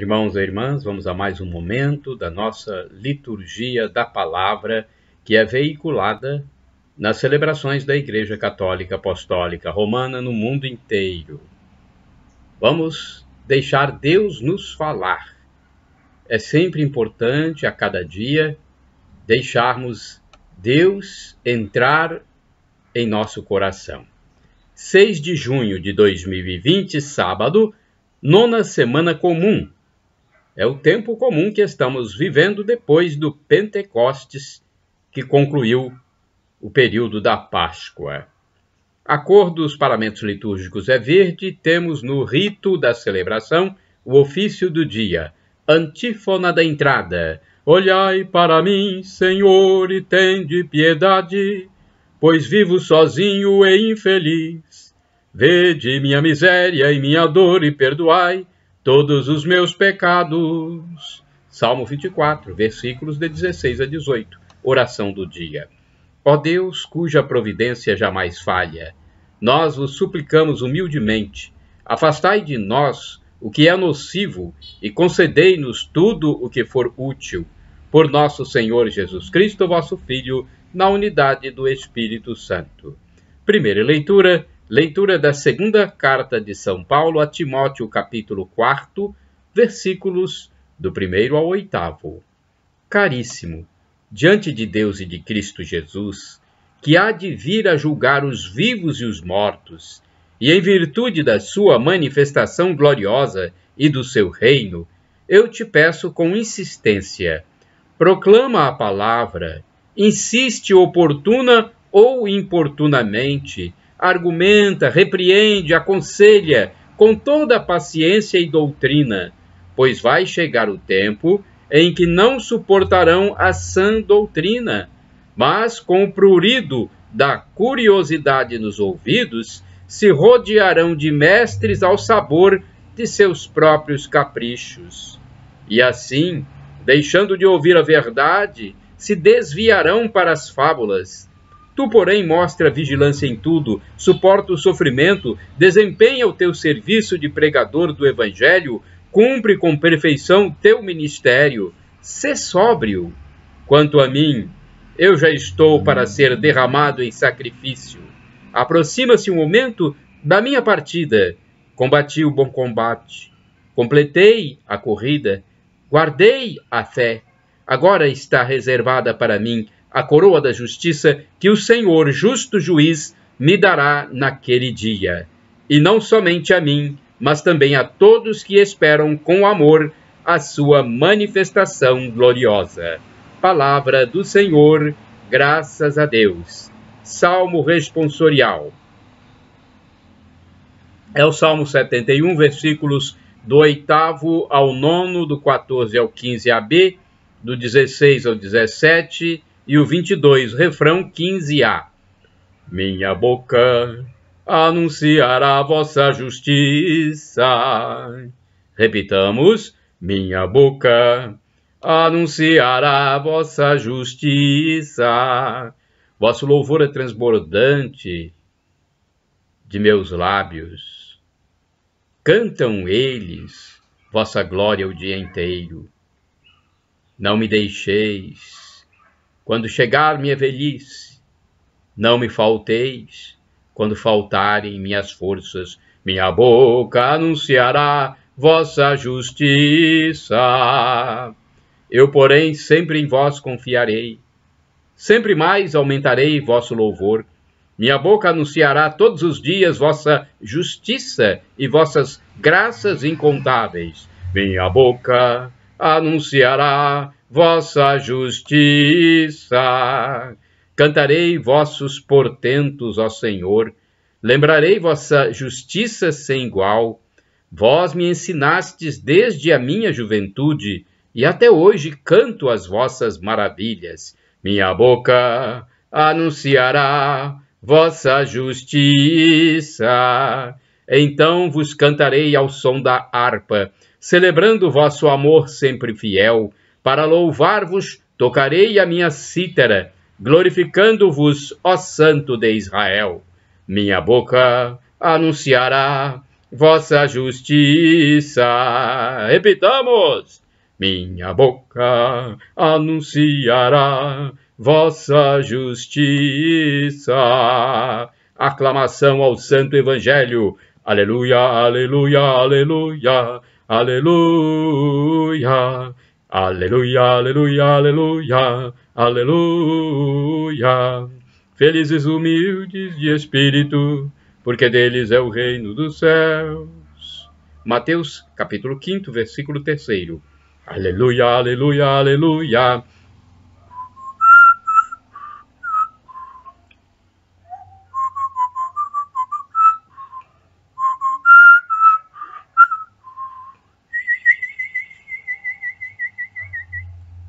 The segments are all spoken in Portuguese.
Irmãos e irmãs, vamos a mais um momento da nossa liturgia da palavra que é veiculada nas celebrações da Igreja Católica Apostólica Romana no mundo inteiro. Vamos deixar Deus nos falar. É sempre importante a cada dia deixarmos Deus entrar em nosso coração. 6 de junho de 2020, sábado, nona semana comum. É o tempo comum que estamos vivendo depois do Pentecostes, que concluiu o período da Páscoa. A cor dos paramentos litúrgicos é verde, temos no rito da celebração o ofício do dia, antífona da entrada. Olhai para mim, Senhor, e tende piedade, pois vivo sozinho e infeliz. Vede minha miséria e minha dor e perdoai todos os meus pecados. Salmo 24, versículos de 16 a 18. Oração do dia. Ó Deus, cuja providência jamais falha, nós vos suplicamos humildemente, afastai de nós o que é nocivo e concedei-nos tudo o que for útil, por nosso Senhor Jesus Cristo, vosso Filho, na unidade do Espírito Santo. Primeira leitura, leitura da segunda carta de São Paulo a Timóteo, capítulo 4, versículos do primeiro ao oitavo. Caríssimo, diante de Deus e de Cristo Jesus, que há de vir a julgar os vivos e os mortos, e em virtude da sua manifestação gloriosa e do seu reino, eu te peço com insistência: proclama a palavra, insiste oportuna ou importunamente, argumenta, repreende, aconselha com toda a paciência e doutrina, pois vai chegar o tempo em que não suportarão a sã doutrina, mas com o prurido da curiosidade nos ouvidos, se rodearão de mestres ao sabor de seus próprios caprichos. E assim, deixando de ouvir a verdade, se desviarão para as fábulas. Tu, porém, mostra vigilância em tudo, suporta o sofrimento, desempenha o teu serviço de pregador do Evangelho, cumpre com perfeição teu ministério, sê sóbrio. Quanto a mim, eu já estou para ser derramado em sacrifício. Aproxima-se o momento da minha partida. Combati o bom combate, completei a corrida, guardei a fé. Agora está reservada para mim a coroa da justiça que o Senhor, justo juiz, me dará naquele dia. E não somente a mim, mas também a todos que esperam com amor a sua manifestação gloriosa. Palavra do Senhor, graças a Deus. Salmo responsorial. É o Salmo 71, versículos do oitavo ao nono, do 14 ao 15 AB, do 16 ao 17 e o 22, refrão 15a. Minha boca anunciará vossa justiça. Repitamos: minha boca anunciará vossa justiça. Vosso louvor é transbordante de meus lábios. Cantam eles vossa glória o dia inteiro. Não me deixeis, quando chegar minha velhice, não me falteis quando faltarem minhas forças, minha boca anunciará vossa justiça. Eu, porém, sempre em vós confiarei. Sempre mais aumentarei vosso louvor. Minha boca anunciará todos os dias vossa justiça e vossas graças incontáveis. Minha boca anunciará vossa justiça. Cantarei vossos portentos, ó Senhor. Lembrarei vossa justiça sem igual. Vós me ensinastes desde a minha juventude, e até hoje canto as vossas maravilhas. Minha boca anunciará vossa justiça. Então vos cantarei ao som da harpa, celebrando vosso amor sempre fiel. Para louvar-vos, tocarei a minha cítara glorificando-vos, ó Santo de Israel. Minha boca anunciará vossa justiça. Repitamos: minha boca anunciará vossa justiça. Aclamação ao Santo Evangelho. Aleluia, aleluia, aleluia, aleluia. Aleluia, aleluia, aleluia, aleluia. Felizes humildes de espírito, porque deles é o reino dos céus. Mateus, capítulo 5, versículo 3. Aleluia, aleluia, aleluia.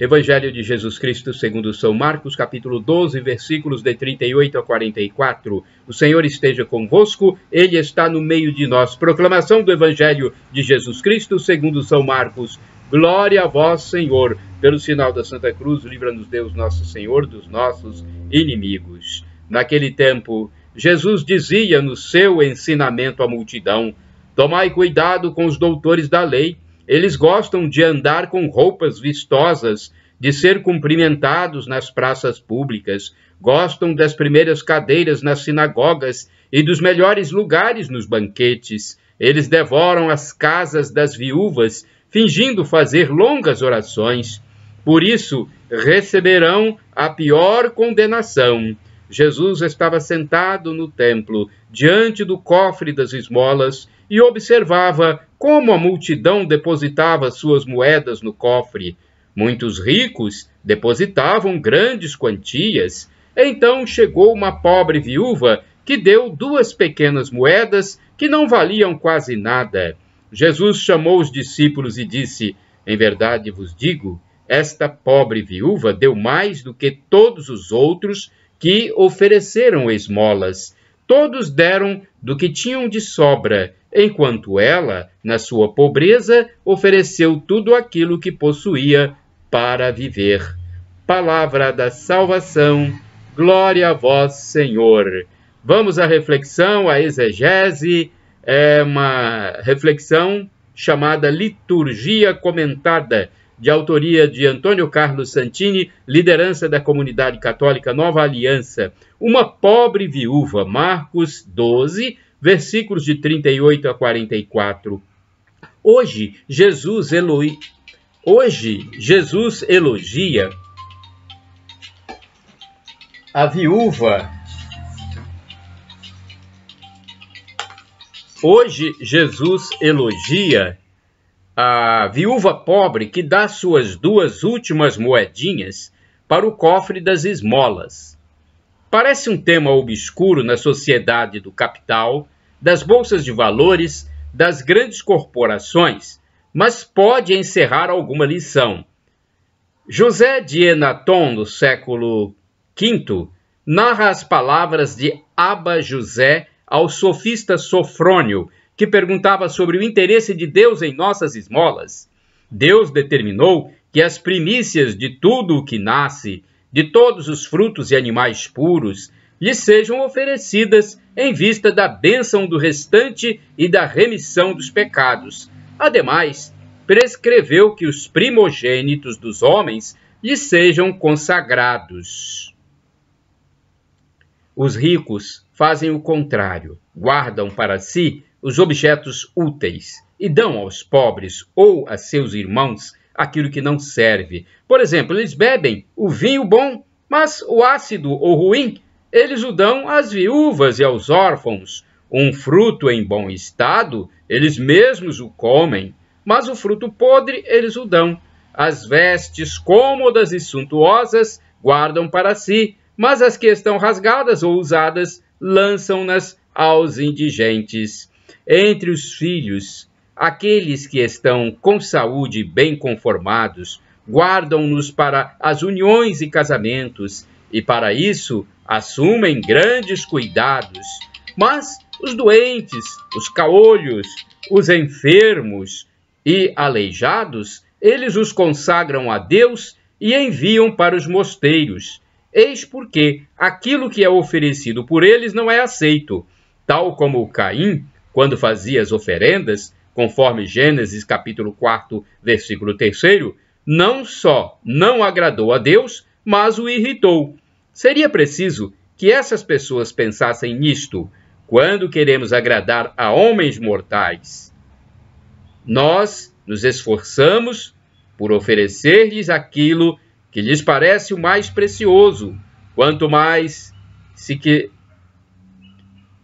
Evangelho de Jesus Cristo segundo São Marcos, capítulo 12, versículos de 38 a 44. O Senhor esteja convosco, Ele está no meio de nós. Proclamação do Evangelho de Jesus Cristo segundo São Marcos. Glória a vós, Senhor. Pelo sinal da Santa Cruz, livra-nos Deus nosso Senhor dos nossos inimigos. Naquele tempo, Jesus dizia no seu ensinamento à multidão: Tomai cuidado com os doutores da lei eles gostam de andar com roupas vistosas, de ser cumprimentados nas praças públicas, gostam das primeiras cadeiras nas sinagogas e dos melhores lugares nos banquetes. Eles devoram as casas das viúvas, fingindo fazer longas orações. Por isso, receberão a pior condenação. Jesus estava sentado no templo, diante do cofre das esmolas, e observava como a multidão depositava suas moedas no cofre. Muitos ricos depositavam grandes quantias. Então chegou uma pobre viúva que deu duas pequenas moedas que não valiam quase nada. Jesus chamou os discípulos e disse: Em verdade vos digo, esta pobre viúva deu mais do que todos os outros que ofereceram esmolas. Todos deram do que tinham de sobra, enquanto ela, na sua pobreza, ofereceu tudo aquilo que possuía para viver. Palavra da salvação, glória a vós, Senhor. Vamos à reflexão, à exegese, é uma reflexão chamada Liturgia Comentada, de autoria de Antônio Carlos Santini, liderança da comunidade católica Nova Aliança. Uma pobre viúva, Marcos 12, versículos de 38 a 44. Hoje, Jesus hoje, Jesus elogia a viúva. Hoje, Jesus elogia a viúva pobre que dá suas duas últimas moedinhas para o cofre das esmolas. Parece um tema obscuro na sociedade do capital, das bolsas de valores, das grandes corporações, mas pode encerrar alguma lição. José de Enaton, no século V, narra as palavras de Abba José ao sofista Sofrônio, que perguntava sobre o interesse de Deus em nossas esmolas. Deus determinou que as primícias de tudo o que nasce de todos os frutos e animais puros lhe sejam oferecidas em vista da bênção do restante e da remissão dos pecados. Ademais, prescreveu que os primogênitos dos homens lhe sejam consagrados. Os ricos fazem o contrário, guardam para si os objetos úteis e dão aos pobres ou a seus irmãos aquilo que não serve. Por exemplo, eles bebem o vinho bom, mas o ácido ou ruim, eles o dão às viúvas e aos órfãos. Um fruto em bom estado, eles mesmos o comem, mas o fruto podre eles o dão. As vestes cômodas e suntuosas guardam para si, mas as que estão rasgadas ou usadas lançam-nas aos indigentes. Entre os filhos Aqueles que estão com saúde bem conformados guardam-nos para as uniões e casamentos, e para isso assumem grandes cuidados. Mas os doentes, os caolhos, os enfermos e aleijados, eles os consagram a Deus e enviam para os mosteiros. Eis porque aquilo que é oferecido por eles não é aceito, tal como Caim quando fazia as oferendas, conforme Gênesis capítulo 4, versículo 3, não só não agradou a Deus, mas o irritou. Seria preciso que essas pessoas pensassem nisto quando queremos agradar a homens mortais. Nós nos esforçamos por oferecer-lhes aquilo que lhes parece o mais precioso, quanto mais se que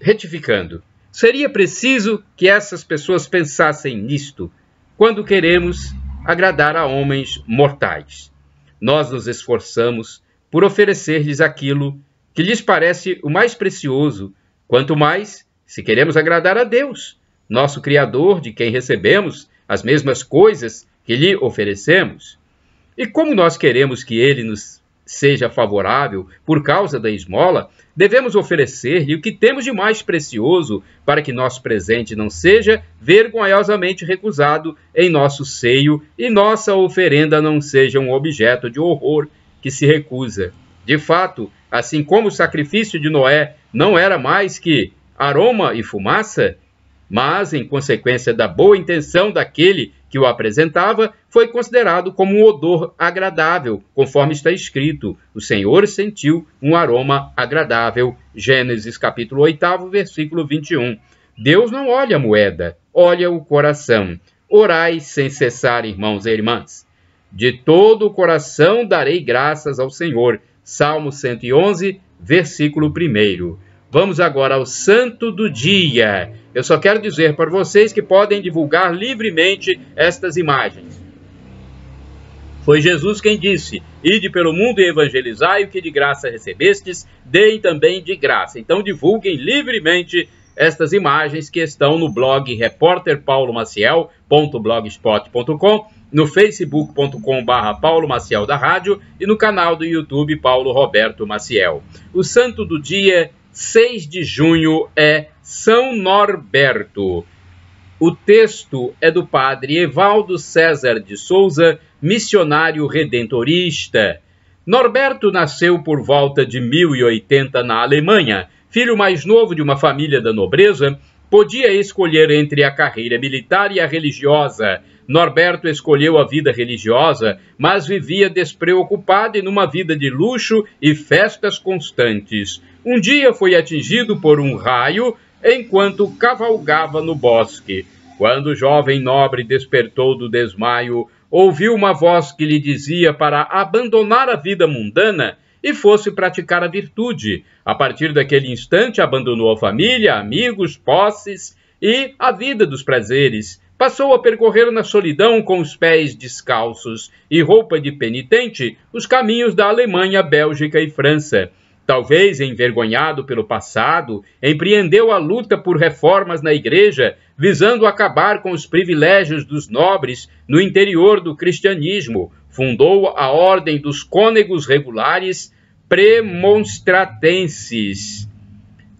retificando. Seria preciso que essas pessoas pensassem nisto quando queremos agradar a homens mortais. Nós nos esforçamos por oferecer-lhes aquilo que lhes parece o mais precioso, quanto mais se queremos agradar a Deus, nosso Criador, de quem recebemos as mesmas coisas que lhe oferecemos. E como nós queremos que ele nos seja favorável por causa da esmola, devemos oferecer-lhe o que temos de mais precioso, para que nosso presente não seja vergonhosamente recusado em nosso seio e nossa oferenda não seja um objeto de horror que se recusa. De fato, assim como o sacrifício de Noé não era mais que aroma e fumaça, mas, em consequência da boa intenção daquele que o apresentava, foi considerado como um odor agradável, conforme está escrito: O Senhor sentiu um aroma agradável. Gênesis capítulo 8, versículo 21. Deus não olha a moeda, olha o coração. Orai sem cessar, irmãos e irmãs. De todo o coração darei graças ao Senhor. Salmo 111, versículo 1. Vamos agora ao santo do dia. Eu só quero dizer para vocês que podem divulgar livremente estas imagens. Foi Jesus quem disse: Ide pelo mundo e evangelizai o que de graça recebestes, deem também de graça. Então divulguem livremente estas imagens que estão no blog repórterpaulomaciel.blogspot.com, no facebook.com.br Paulo da Rádio e no canal do YouTube Paulo Roberto Maciel. O santo do dia 6 de junho é São Norberto. O texto é do padre Evaldo César de Souza, missionário redentorista. Norberto nasceu por volta de 1080 na Alemanha. Filho mais novo de uma família da nobreza, podia escolher entre a carreira militar e a religiosa. Norberto escolheu a vida religiosa, mas vivia despreocupado e numa vida de luxo e festas constantes. Um dia foi atingido por um raio enquanto cavalgava no bosque. Quando o jovem nobre despertou do desmaio, ouviu uma voz que lhe dizia para abandonar a vida mundana e fosse praticar a virtude. A partir daquele instante, abandonou a família, amigos, posses e a vida dos prazeres. Passou a percorrer na solidão com os pés descalços e roupa de penitente os caminhos da Alemanha, Bélgica e França talvez envergonhado pelo passado, empreendeu a luta por reformas na igreja, visando acabar com os privilégios dos nobres no interior do cristianismo. Fundou a Ordem dos Cônegos Regulares Premonstratenses,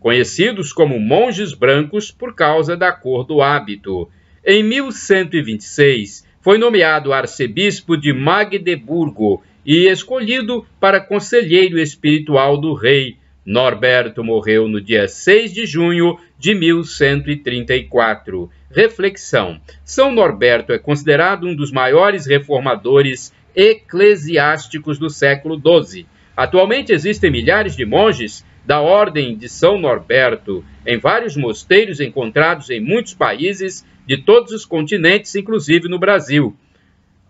conhecidos como monges brancos por causa da cor do hábito. Em 1126, foi nomeado arcebispo de Magdeburgo e escolhido para conselheiro espiritual do rei. Norberto morreu no dia 6 de junho de 1134. Reflexão: São Norberto é considerado um dos maiores reformadores eclesiásticos do século XII. Atualmente existem milhares de monges da Ordem de São Norberto em vários mosteiros encontrados em muitos países de todos os continentes, inclusive no Brasil.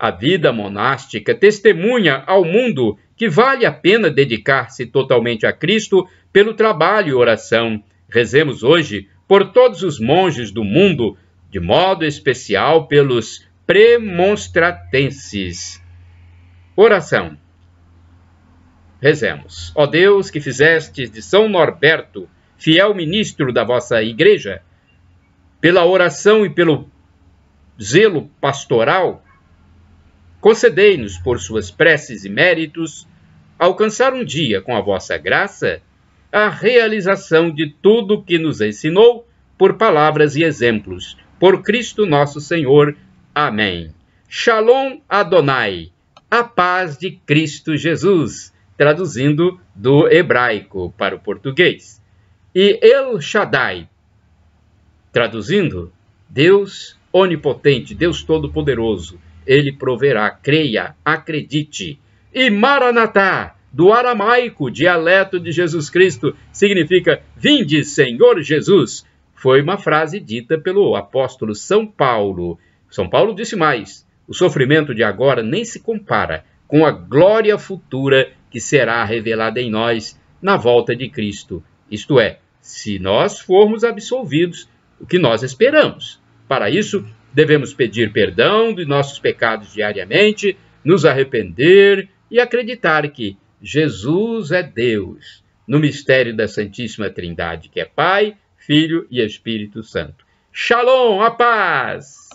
A vida monástica testemunha ao mundo que vale a pena dedicar-se totalmente a Cristo pelo trabalho e oração. Rezemos hoje por todos os monges do mundo, de modo especial pelos premonstratenses. Oração. Rezemos. Ó Deus, que fizestes de São Norberto, fiel ministro da vossa igreja, pela oração e pelo zelo pastoral, Concedei-nos, por suas preces e méritos, alcançar um dia, com a vossa graça, a realização de tudo que nos ensinou por palavras e exemplos. Por Cristo nosso Senhor. Amém. Shalom Adonai, a paz de Cristo Jesus, traduzindo do hebraico para o português. E El Shaddai, Traduzindo, Deus onipotente, Deus todo-poderoso, ele proverá, creia, acredite. E Maranatá, do aramaico, dialeto de Jesus Cristo, significa Vinde, Senhor Jesus. Foi uma frase dita pelo apóstolo São Paulo. São Paulo disse mais: o sofrimento de agora nem se compara com a glória futura que será revelada em nós na volta de Cristo. Isto é, se nós formos absolvidos, o que nós esperamos. Para isso, devemos pedir perdão de nossos pecados diariamente, nos arrepender e acreditar que Jesus é Deus, no mistério da Santíssima Trindade, que é Pai, Filho e Espírito Santo. Shalom, a paz!